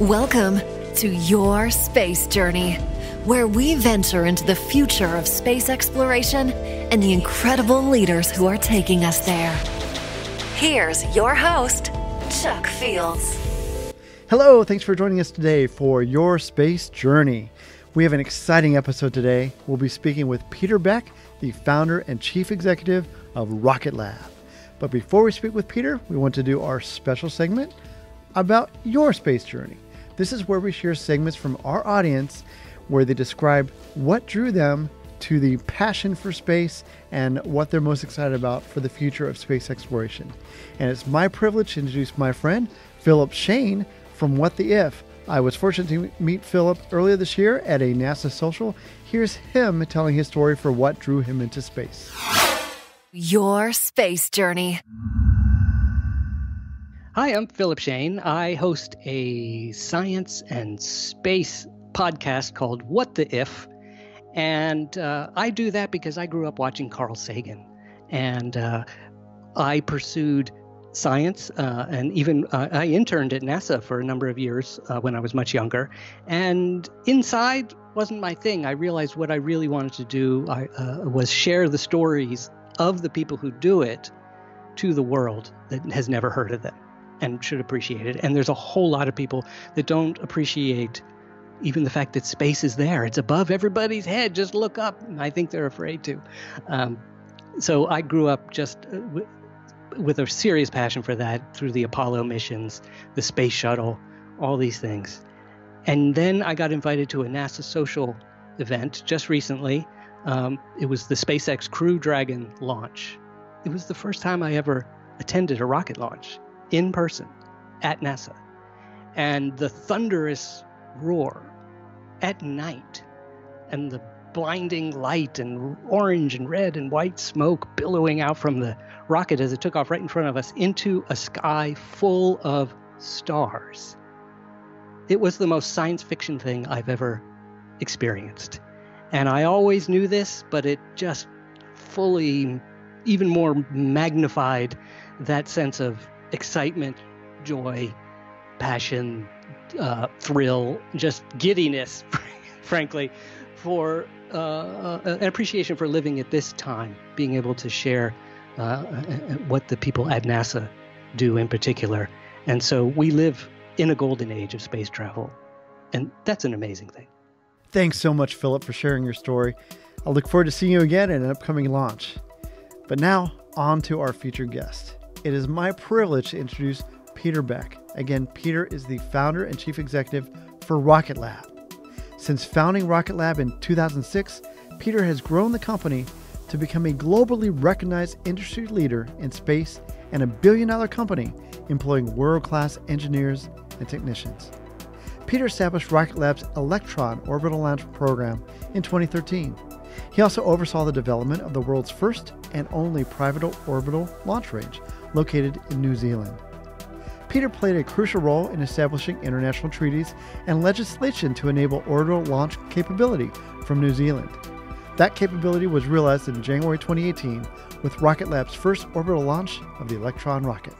Welcome to Your Space Journey, where we venture into the future of space exploration and the incredible leaders who are taking us there. Here's your host, Chuck Fields. Hello, thanks for joining us today for Your Space Journey. We have an exciting episode today. We'll be speaking with Peter Beck, the founder and chief executive of Rocket Lab. But before we speak with Peter, we want to do our special segment about your space journey. This is where we share segments from our audience where they describe what drew them to the passion for space and what they're most excited about for the future of space exploration. And it's my privilege to introduce my friend, Philip Shane from What the If. I was fortunate to meet Philip earlier this year at a NASA social. Here's him telling his story for what drew him into space. Your space journey. Hi, I'm Philip Shane. I host a science and space podcast called What the If. And uh, I do that because I grew up watching Carl Sagan. And uh, I pursued science uh, and even uh, I interned at NASA for a number of years uh, when I was much younger. And inside wasn't my thing. I realized what I really wanted to do I, uh, was share the stories of the people who do it to the world that has never heard of them and should appreciate it. And there's a whole lot of people that don't appreciate even the fact that space is there. It's above everybody's head. Just look up. And I think they're afraid to. Um, so I grew up just uh, w- with a serious passion for that through the Apollo missions, the space shuttle, all these things. And then I got invited to a NASA social event just recently. Um, it was the SpaceX Crew Dragon launch. It was the first time I ever attended a rocket launch in person at NASA. And the thunderous roar at night and the blinding light and orange and red and white smoke billowing out from the rocket as it took off right in front of us into a sky full of stars. It was the most science fiction thing I've ever experienced. And I always knew this, but it just fully, even more magnified that sense of excitement, joy, passion, uh, thrill, just giddiness, frankly, for uh, uh, an appreciation for living at this time, being able to share uh, uh, what the people at NASA do in particular. And so we live in a golden age of space travel, and that's an amazing thing. Thanks so much, Philip, for sharing your story. I look forward to seeing you again at an upcoming launch. But now, on to our featured guest. It is my privilege to introduce Peter Beck. Again, Peter is the founder and chief executive for Rocket Lab. Since founding Rocket Lab in 2006, Peter has grown the company to become a globally recognized industry leader in space and a billion dollar company employing world class engineers and technicians. Peter established Rocket Lab's Electron orbital launch program in 2013. He also oversaw the development of the world's first and only private orbital launch range, located in New Zealand. Peter played a crucial role in establishing international treaties and legislation to enable orbital launch capability from New Zealand. That capability was realized in January 2018 with Rocket Lab's first orbital launch of the Electron rocket.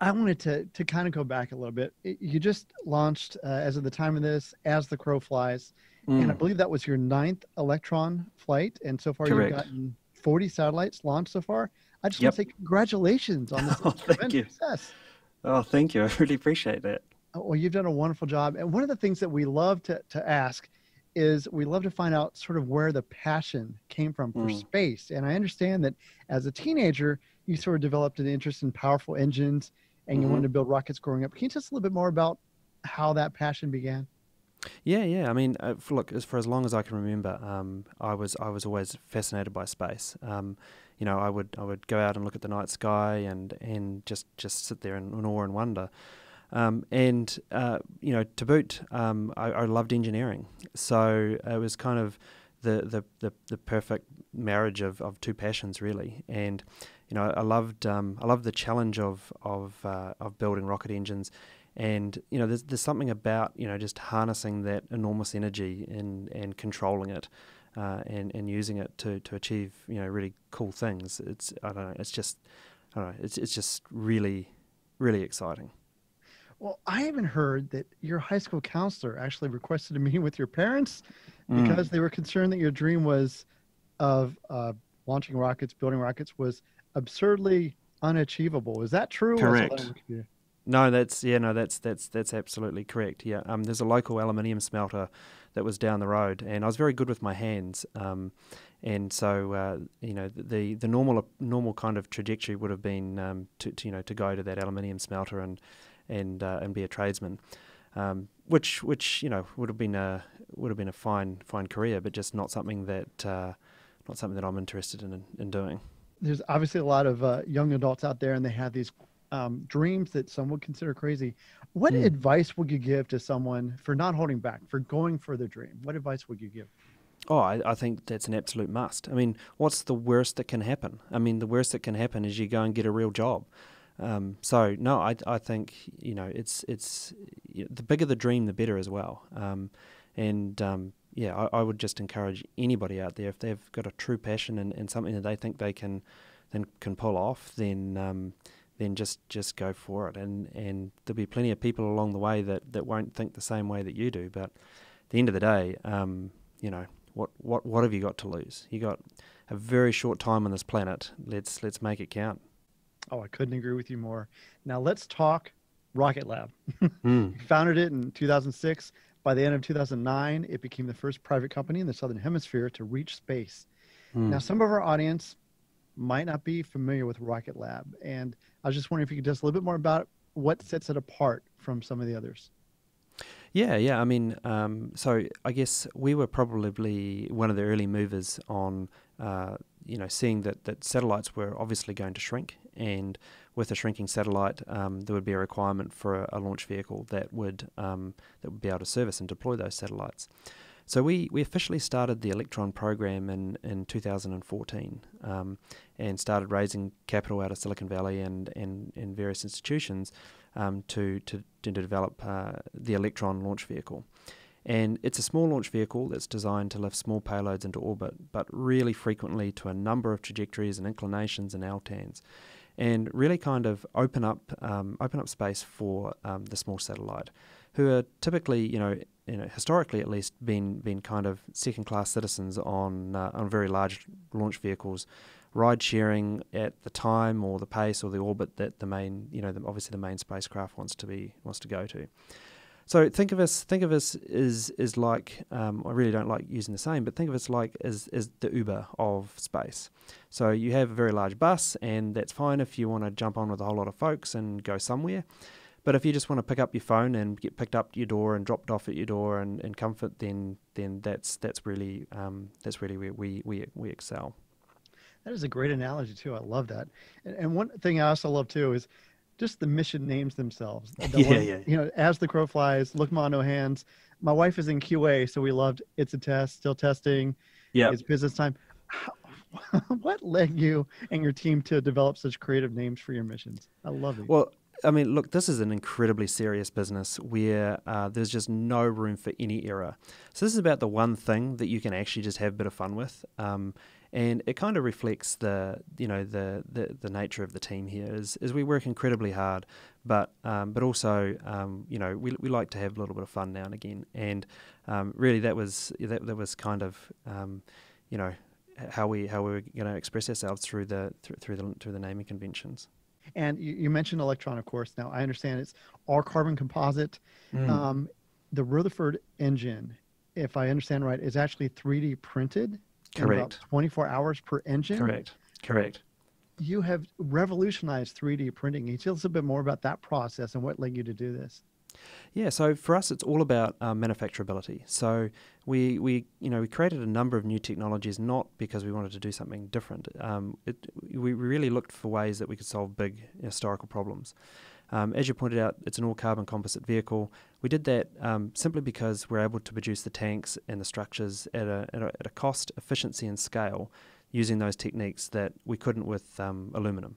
I wanted to, to kind of go back a little bit. You just launched, uh, as of the time of this, As the Crow Flies, mm. and I believe that was your ninth Electron flight. And so far, Correct. you've gotten 40 satellites launched so far. I just yep. want to say congratulations on this oh, thank you. success. Oh, thank you. I really appreciate that. Oh, well, you've done a wonderful job. And one of the things that we love to, to ask is we love to find out sort of where the passion came from for mm. space. And I understand that as a teenager, you sort of developed an interest in powerful engines and you mm-hmm. wanted to build rockets growing up. Can you tell us a little bit more about how that passion began? Yeah, yeah. I mean, uh, look, as for as long as I can remember, um, I was I was always fascinated by space. Um, you know, I would I would go out and look at the night sky and and just just sit there in, in awe and wonder. Um, and uh, you know, to boot, um, I, I, loved engineering, so it was kind of the the, the, the perfect marriage of, of two passions, really. And you know, I loved um, I loved the challenge of of uh, of building rocket engines, and you know, there's there's something about you know just harnessing that enormous energy and and controlling it uh, and and using it to to achieve you know really cool things. It's I don't know. It's just I don't know. It's it's just really really exciting. Well, I even heard that your high school counselor actually requested a meeting with your parents Mm. because they were concerned that your dream was of uh, launching rockets, building rockets was absurdly unachievable. Is that true? or Correct. No, that's yeah, no, that's that's that's absolutely correct. Yeah, um, there's a local aluminium smelter that was down the road, and I was very good with my hands, um, and so uh, you know the the normal normal kind of trajectory would have been um, to, to you know to go to that aluminium smelter and and uh, and be a tradesman, um, which which you know would have been a would have been a fine fine career, but just not something that uh, not something that I'm interested in in doing. There's obviously a lot of uh, young adults out there, and they have these um, dreams that some would consider crazy. What Mm. advice would you give to someone for not holding back, for going for their dream? What advice would you give? Oh, I, I think that's an absolute must. I mean, what's the worst that can happen? I mean, the worst that can happen is you go and get a real job. Um, so no, I, I think you know it's it's y- the bigger the dream, the better as well. Um, and um, yeah, I, I would just encourage anybody out there if they've got a true passion and, and something that they think they can then can pull off, then um, then just just go for it. And and there'll be plenty of people along the way that, that won't think the same way that you do. But at the end of the day, um, you know, what, what what have you got to lose? You got a very short time on this planet. Let's let's make it count. Oh, I couldn't agree with you more. Now let's talk Rocket Lab. Mm. Founded it in 2006. By the end of 2009, it became the first private company in the Southern Hemisphere to reach space. Hmm. Now, some of our audience might not be familiar with Rocket Lab, and I was just wondering if you could us a little bit more about what sets it apart from some of the others. Yeah, yeah. I mean, um, so I guess we were probably one of the early movers on, uh, you know, seeing that, that satellites were obviously going to shrink, and with a shrinking satellite, um, there would be a requirement for a, a launch vehicle that would um, that would be able to service and deploy those satellites. So we, we officially started the Electron program in, in 2014 um, and started raising capital out of Silicon Valley and, and, and various institutions um, to, to, to develop uh, the Electron launch vehicle. And it's a small launch vehicle that's designed to lift small payloads into orbit, but really frequently to a number of trajectories and inclinations and altans, and really kind of open up um, open up space for um, the small satellite, who are typically, you know, you know, historically at least, been been kind of second class citizens on uh, on very large launch vehicles, ride sharing at the time or the pace or the orbit that the main, you know, the, obviously the main spacecraft wants to be wants to go to. So think of us think of us as is like um, I really don't like using the same, but think of us like as as the Uber of space. So you have a very large bus, and that's fine if you want to jump on with a whole lot of folks and go somewhere. But if you just want to pick up your phone and get picked up to your door and dropped off at your door and, and comfort, then then that's that's really um, that's really where we, we we excel. That is a great analogy too. I love that. And, and one thing I also love too is just the mission names themselves. The Yeah, one- yeah. You know, as the crow flies, look ma no hands. My wife is in QA, so we loved it's a test, still testing. Yeah. It's business time. How, what led you and your team to develop such creative names for your missions? I love it. Well, I mean, look, this is an incredibly serious business where uh, there's just no room for any error. So this is about the one thing that you can actually just have a bit of fun with, um, and it kind of reflects the you know the, the, the nature of the team here. Is, is we work incredibly hard, but um, but also um, you know we, we like to have a little bit of fun now and again, and um, really that was that, that was kind of um, you know how we how we were going to express ourselves through the through, through the through the naming conventions. And you, you mentioned Electron, of course. Now I understand it's all carbon composite. Mm. Um, the Rutherford engine, if I understand right, is actually 3D printed. In about Correct. 24 hours per engine. Correct. Correct. You have revolutionized 3D printing. Can you tell us a bit more about that process and what led you to do this? Yeah, so for us, it's all about um, manufacturability. So we, we, you know, we created a number of new technologies not because we wanted to do something different. Um, it, we really looked for ways that we could solve big historical problems. Um, as you pointed out, it's an all carbon composite vehicle. We did that um, simply because we're able to produce the tanks and the structures at a, at a, at a cost, efficiency, and scale using those techniques that we couldn't with um, aluminum.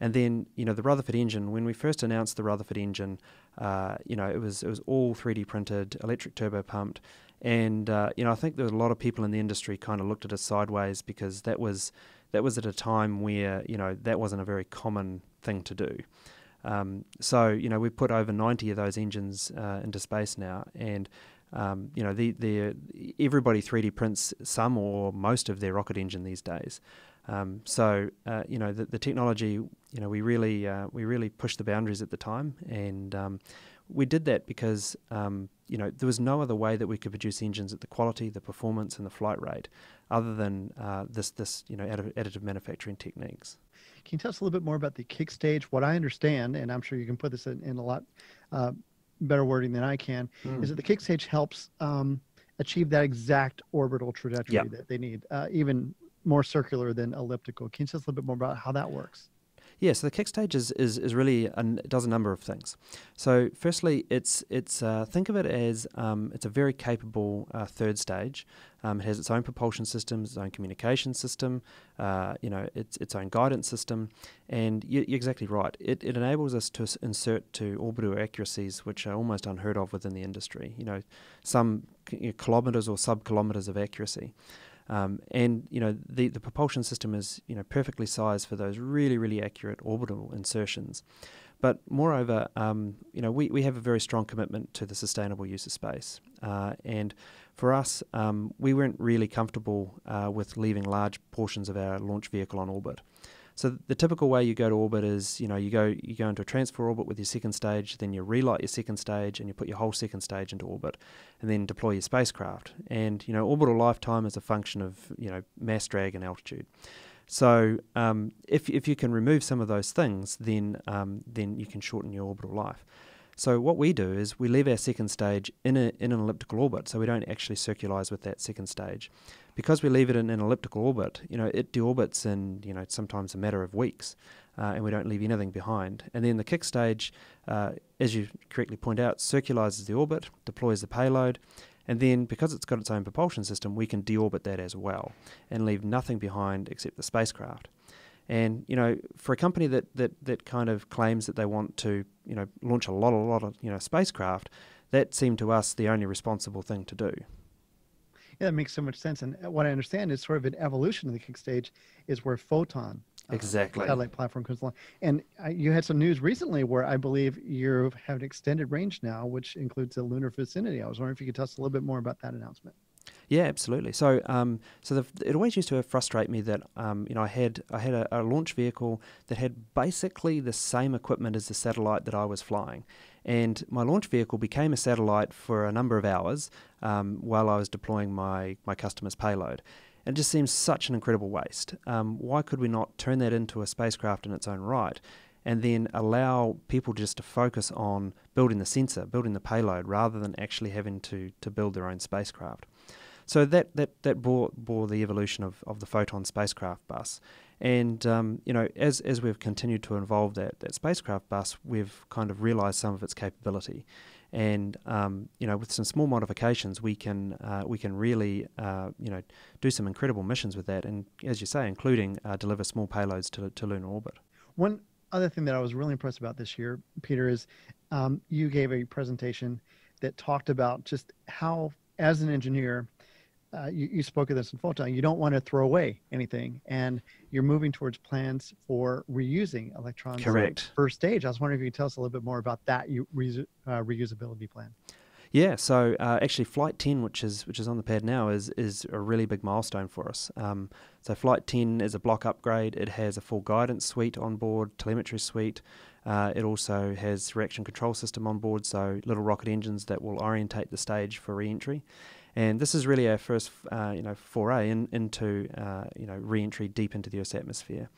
And then, you know, the Rutherford engine, when we first announced the Rutherford engine, uh, you know, it was it was all 3D printed, electric turbo pumped, and uh, you know, I think there were a lot of people in the industry kind of looked at us sideways because that was that was at a time where you know that wasn't a very common thing to do. Um, so you know we've put over 90 of those engines uh, into space now, and um, you know the, the everybody 3D prints some or most of their rocket engine these days. Um, so uh, you know the, the, technology, you know we really uh, we really pushed the boundaries at the time, and um, we did that because um, you know there was no other way that we could produce engines at the quality, the performance, and the flight rate, other than uh, this this you know additive, manufacturing techniques. Can you tell us a little bit more about the kick stage? What I understand, and I'm sure you can put this in, in a lot uh, better wording than I can, mm. is that the kick stage helps um, achieve that exact orbital trajectory yep. that they need, uh, even more circular than elliptical. Can you tell us a little bit more about how that works? Yeah, so the kick stage is, is, is really an, does a number of things. So firstly, it's it's uh, think of it as um, it's a very capable uh, third stage. Um, it has its own propulsion system, its own communication system, uh, you know, its its own guidance system, and you, are exactly right. It, it enables us to insert to orbital accuracies which are almost unheard of within the industry. You know, some kilometers or sub kilometers of accuracy. Um, and you know the, the propulsion system is you know perfectly sized for those really really accurate orbital insertions. But moreover, um, you know we, we have a very strong commitment to the sustainable use of space, uh, and for us, um, we weren't really comfortable uh, with leaving large portions of our launch vehicle on orbit. So the typical way you go to orbit is, you know, you go you go into a transfer orbit with your second stage, then you relight your second stage, and you put your whole second stage into orbit, and then deploy your spacecraft. And you know, orbital lifetime is a function of you know mass drag and altitude. So um, if if you can remove some of those things, then um, then you can shorten your orbital life. So what we do is we leave our second stage in, a, in an elliptical orbit, so we don't actually circularize with that second stage. Because we leave it in an elliptical orbit, you know, it deorbits in, you know, sometimes a matter of weeks, uh, and we don't leave anything behind. And then the kick stage, uh, as you correctly point out, circularizes the orbit, deploys the payload, and then because it's got its own propulsion system, we can deorbit that as well and leave nothing behind except the spacecraft. And you know, for a company that, that, that kind of claims that they want to, you know, launch a lot, a lot of you know spacecraft, that seemed to us the only responsible thing to do. Yeah, that makes so much sense. And what I understand is sort of an evolution of the kick stage is where Photon uh, exactly satellite platform comes along. And uh, you had some news recently where I believe you have an extended range now, which includes the lunar vicinity. I was wondering if you could tell us a little bit more about that announcement. Yeah, absolutely. So, um, so the, it always used to frustrate me that um, you know I had I had a, a, launch vehicle that had basically the same equipment as the satellite that I was flying, and my launch vehicle became a satellite for a number of hours um, while I was deploying my my customer's payload. It just seems such an incredible waste. Um, why could we not turn that into a spacecraft in its own right? and then allow people just to focus on building the sensor, building the payload, rather than actually having to, to build their own spacecraft. So that that that bore bore the evolution of, of the Photon spacecraft bus, and um, you know as as we've continued to evolve that that spacecraft bus, we've kind of realised some of its capability, and um, you know with some small modifications, we can uh, we can really uh, you know do some incredible missions with that, and as you say, including uh, deliver small payloads to to lunar orbit. One other thing that I was really impressed about this year, Peter, is um, you gave a presentation that talked about just how, as an engineer, uh, you, you, spoke of this in Photon, you don't want to throw away anything. And you're moving towards plans for reusing electrons. Correct. First stage. I was wondering if you could tell us a little bit more about that uh, reusability plan. Yeah, so uh, actually, Flight 10, which is which is on the pad now, is is a really big milestone for us. Um, so Flight 10 is a block upgrade. It has a full guidance suite on board, telemetry suite. Uh, it also has reaction control system on board, so little rocket engines that will orientate the stage for re-entry. And this is really our first, uh, you know, foray in, into, uh, you know, re-entry deep into the Earth's atmosphere.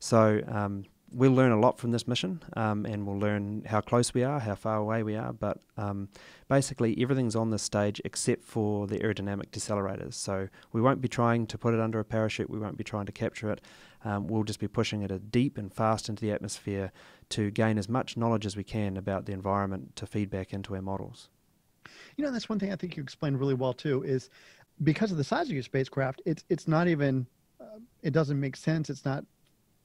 So um, we'll learn a lot from this mission, um, and we'll learn how close we are, how far away we are. But um, basically, everything's on this stage except for the aerodynamic decelerators. So we won't be trying to put it under a parachute. We won't be trying to capture it. Um, we'll just be pushing it deep and fast into the atmosphere to gain as much knowledge as we can about the environment to feed back into our models. You know, that's one thing I think you explained really well too. Is because of the size of your spacecraft, it's it's not even uh, it doesn't make sense. It's not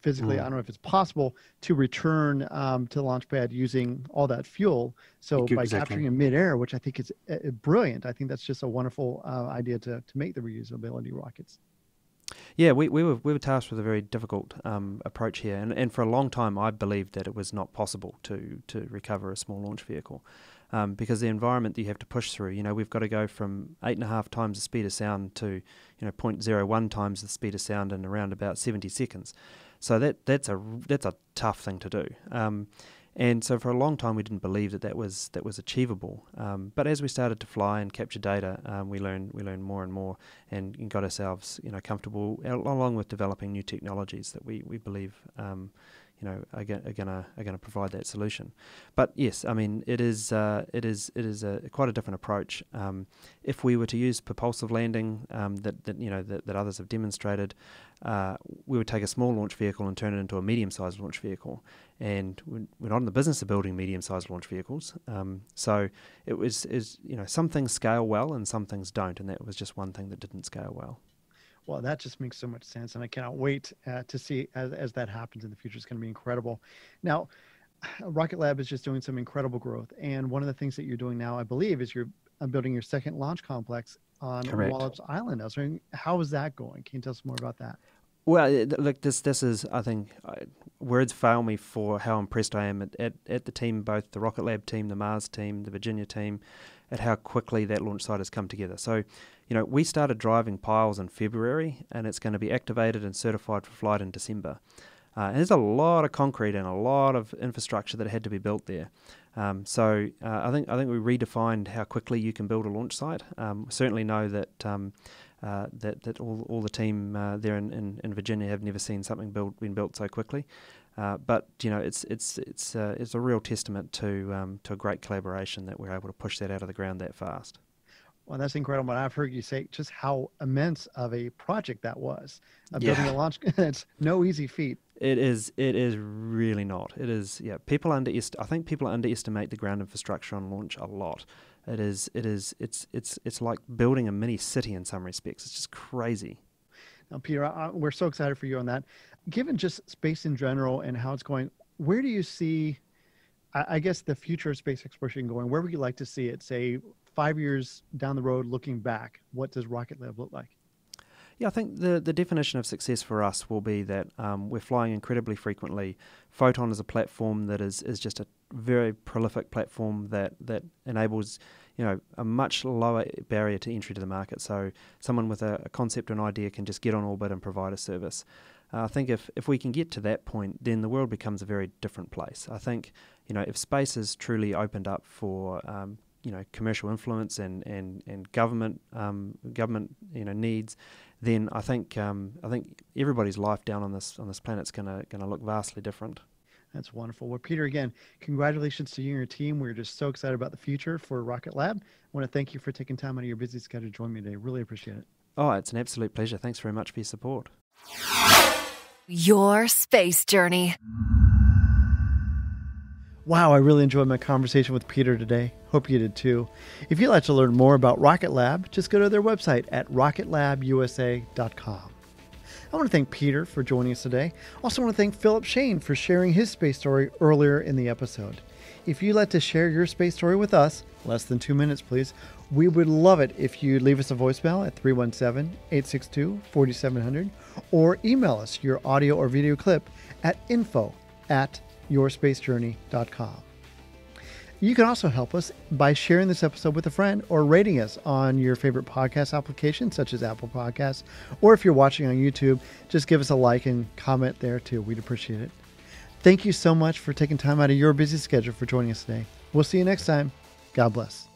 physically. Mm. I don't know if it's possible to return um, to the launch pad using all that fuel. So by exactly. capturing in midair, which I think is uh, brilliant. I think that's just a wonderful uh, idea to to make the reusability rockets. Yeah, we, we were we were tasked with a very difficult um, approach here, and, and for a long time I believed that it was not possible to to recover a small launch vehicle. Um, because the environment that you have to push through, you know, we've got to go from eight and a half times the speed of sound to, you know, 0.01 times the speed of sound in around about 70 seconds. So that that's a that's a tough thing to do. Um, and so for a long time we didn't believe that that was that was achievable. Um, but as we started to fly and capture data, um, we learned we learned more and more, and, got ourselves you know comfortable along with developing new technologies that we we believe um, you know are, are gonna are gonna provide that solution. But yes, I mean it is uh, it is it is a quite a different approach. Um, if we were to use propulsive landing um, that, that you know that, that others have demonstrated, uh, we would take a small launch vehicle and turn it into a medium-sized launch vehicle. And we're not in the business of building medium-sized launch vehicles, um, so it was is you know some things scale well and some things don't, and that was just one thing that didn't scale well. Well, that just makes so much sense, and I cannot wait uh, to see as, as that happens in the future. It's going to be incredible. Now, Rocket Lab is just doing some incredible growth, and one of the things that you're doing now, I believe, is you're uh, building your second launch complex on Correct. Wallops Island. I was wondering, how is that going? Can you tell us more about that? Well, look, this this is I think words fail me for how impressed I am at, at, at the team, both the Rocket Lab team, the Mars team, the Virginia team, at how quickly that launch site has come together. So, you know, we started driving piles in February, and it's going to be activated and certified for flight in December. Uh, and there's a lot of concrete and a lot of infrastructure that had to be built there. Um, so uh, I think I think we redefined how quickly you can build a launch site. Um, certainly know that um, uh, that that all, all the team uh, there in, in, in, Virginia have never seen something built been built so quickly. Uh, but you know, it's it's it's uh, it's a real testament to um, to a great collaboration that we're able to push that out of the ground that fast. Well, that's incredible. I've heard you say just how immense of a project that was. Uh, building a launch, it's no easy feat. It is. It is really not. It is. Yeah. People underestimate. I think people underestimate the ground infrastructure on launch a lot. It is. It is. It's. It's. It's like building a mini city in some respects. It's just crazy. Now, Peter, I, we're so excited for you on that. Given just space in general and how it's going, where do you see? I, guess the future of space exploration going. Where would you like to see it? Say five years down the road, looking back, what does Rocket Lab look like? Yeah, I think the, the definition of success for us will be that um, we're flying incredibly frequently. Photon is a platform that is, is just a very prolific platform that, that enables you know a much lower barrier to entry to the market. So someone with a, a concept or an idea can just get on orbit and provide a service. I think if, if we can get to that point, then the world becomes a very different place. I think you know if space is truly opened up for um, you know commercial influence and and and government um, government you know needs, then I think um, I think everybody's life down on this on this planet is gonna gonna look vastly different. That's wonderful. Well, Peter, again, congratulations to you and your team. We're just so excited about the future for Rocket Lab. I want to thank you for taking time out of your busy schedule to join me today. Really appreciate it. Oh, it's an absolute pleasure. Thanks very much for your support. Your space journey. Wow, I really enjoyed my conversation with Peter today. Hope you did too. If you'd like to learn more about Rocket Lab, just go to their website at rocketlabusa.com. I want to thank Peter for joining us today. Also, want to thank Philip Shane for sharing his space story earlier in the episode. If you'd like to share your space story with us, less than two minutes, please, we would love it if you'd leave us a voicemail at 317 862 4700 or email us your audio or video clip at info at yourSpaceJourney.com. You can also help us by sharing this episode with a friend or rating us on your favorite podcast application, such as Apple Podcasts. Or if you're watching on YouTube, just give us a like and comment there too. We'd appreciate it. Thank you so much for taking time out of your busy schedule for joining us today. We'll see you next time. God bless.